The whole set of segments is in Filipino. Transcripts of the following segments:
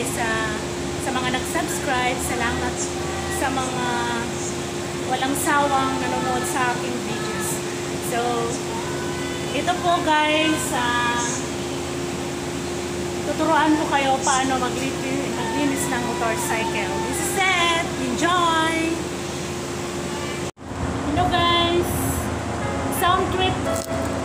guys sa sa mga nag-subscribe, salamat sa mga walang sawang nanonood sa aking videos. So, ito po guys, uh, tuturuan ko kayo paano maglinis, maglinis ng motorcycle. This is it! Enjoy! Hello guys! Sound trip!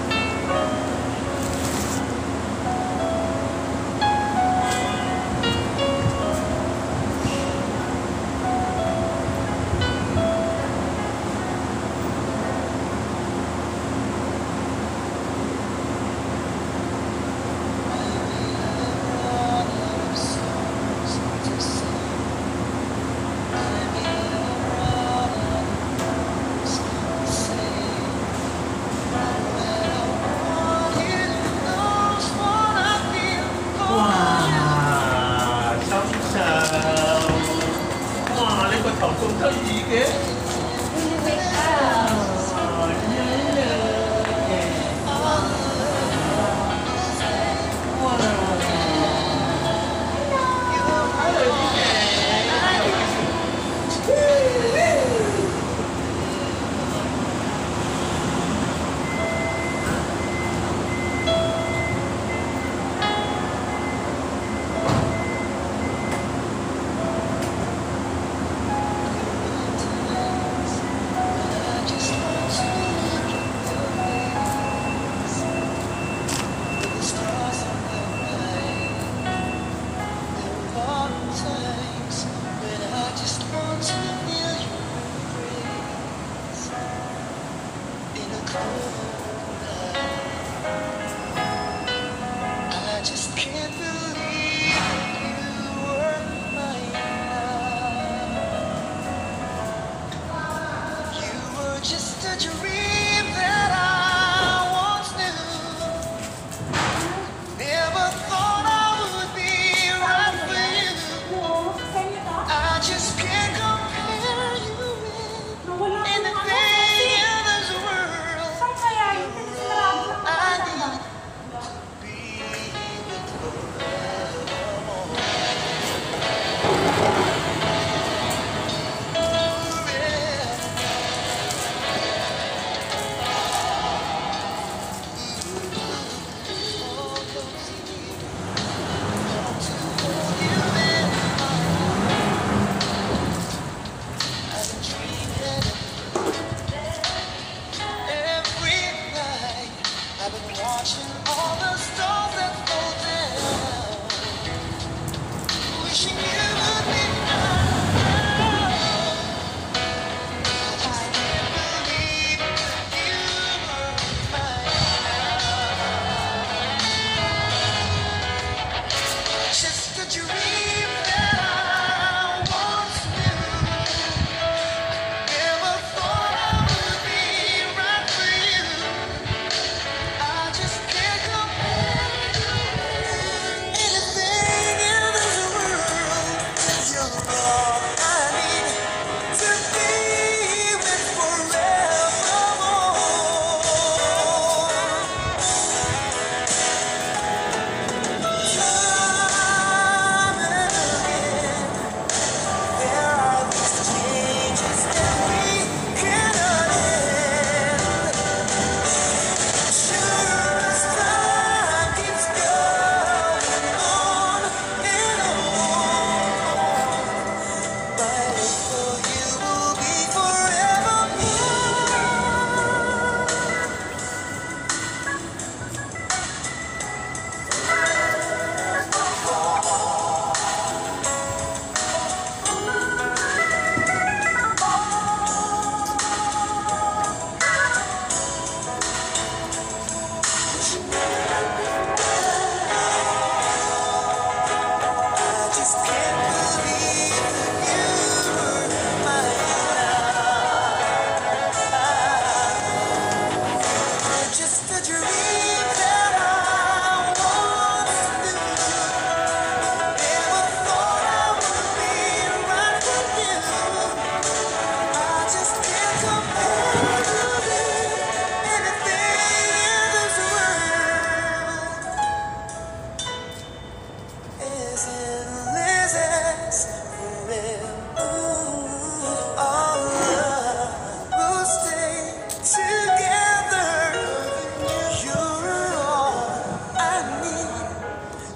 I've been watching all the stars.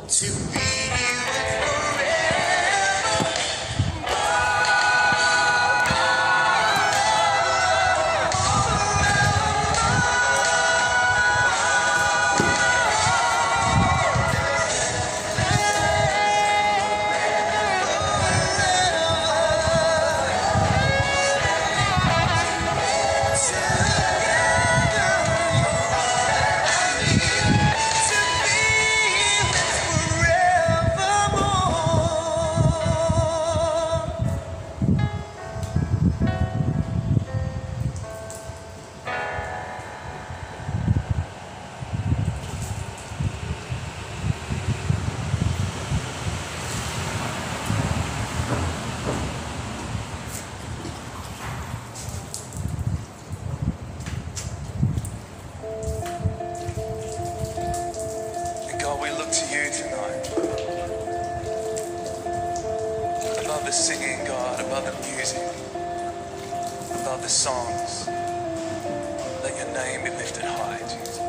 To be name be lifted high, Jesus.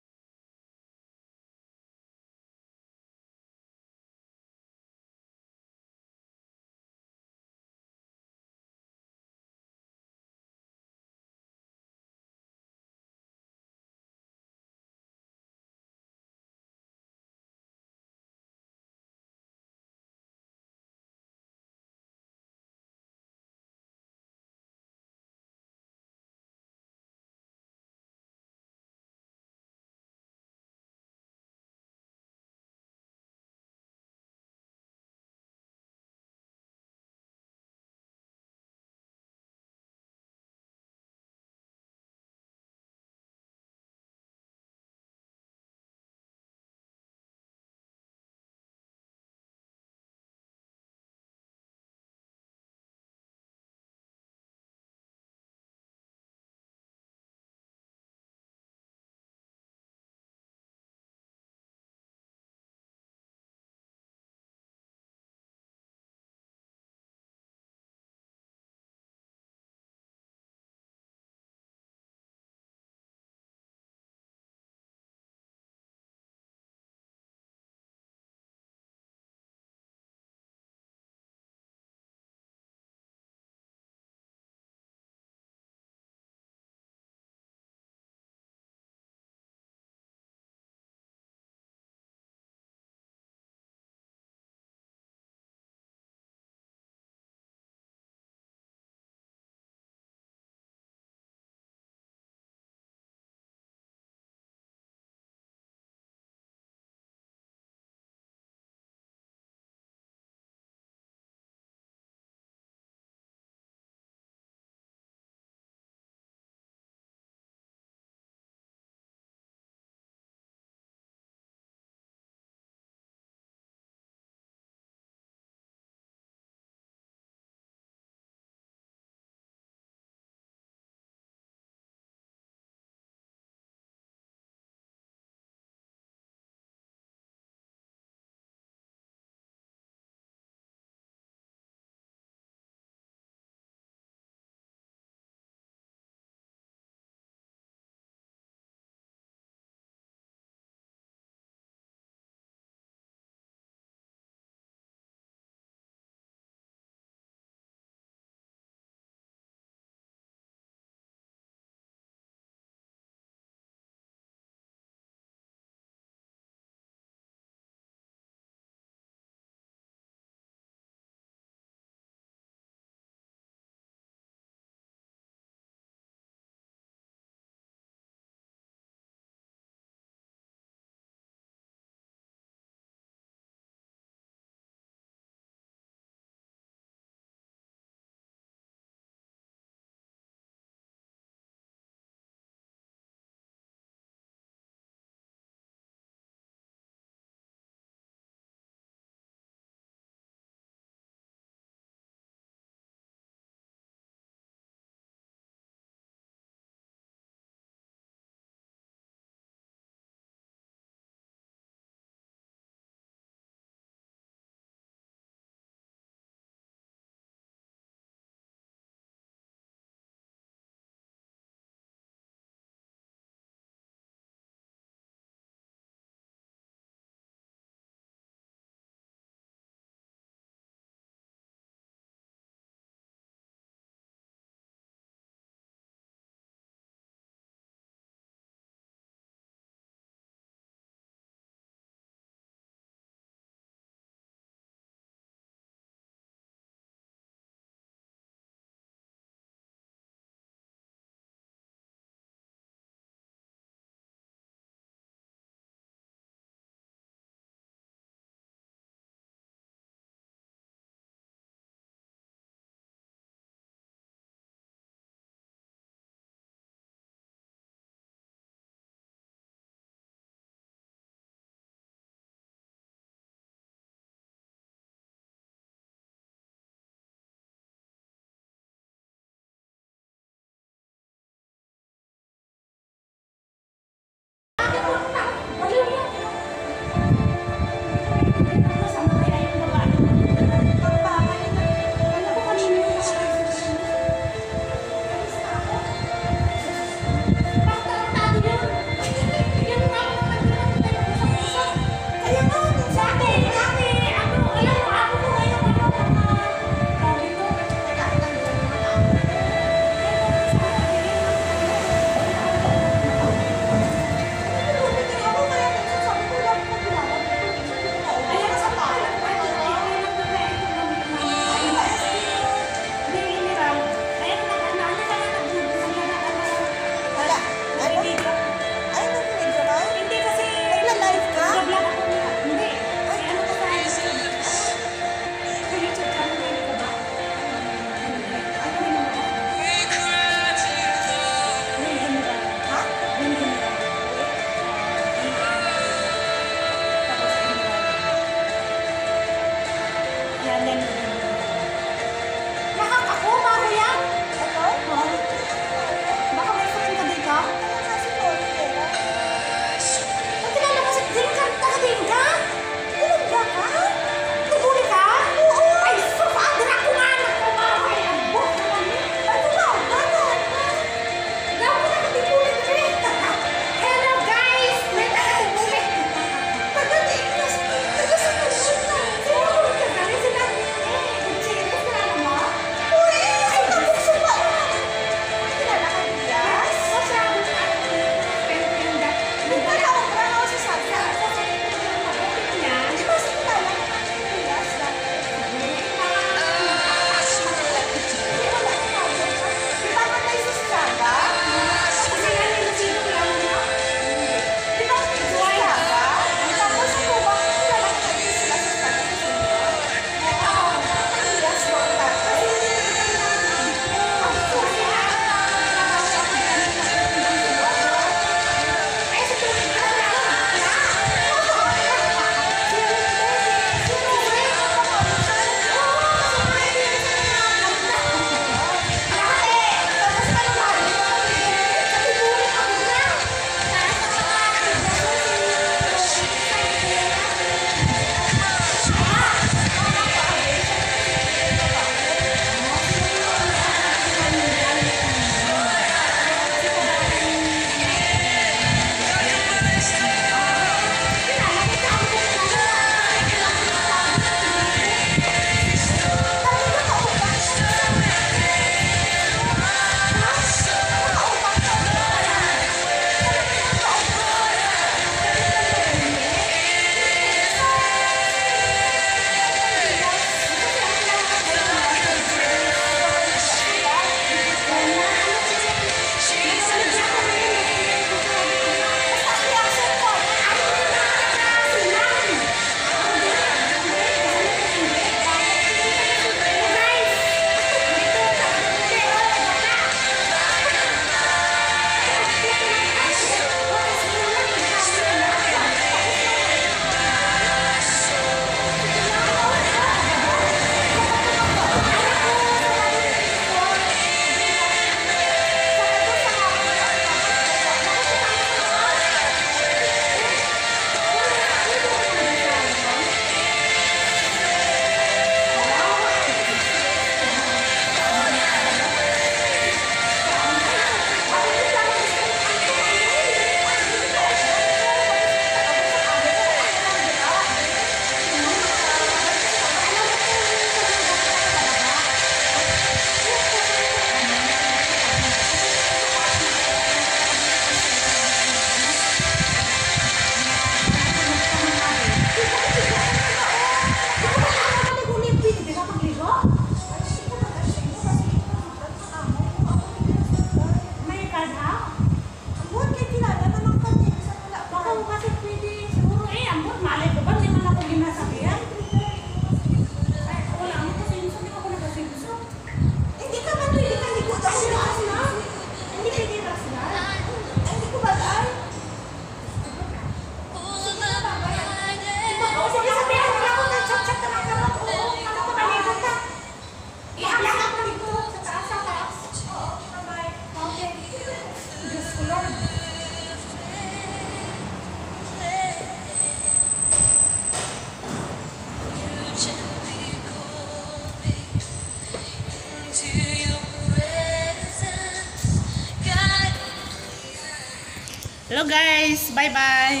Hello guys, bye-bye.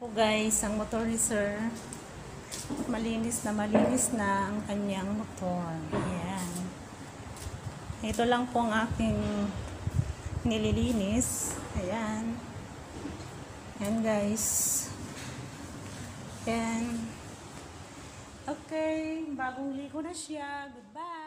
Po guys, ang motor ni sir. Malinis na malinis na ang kanyang motor. Ayan. Ito lang po ang aking nililinis. Ayan. Ayan guys. Ayan. Okay, bagong liko na siya. Goodbye.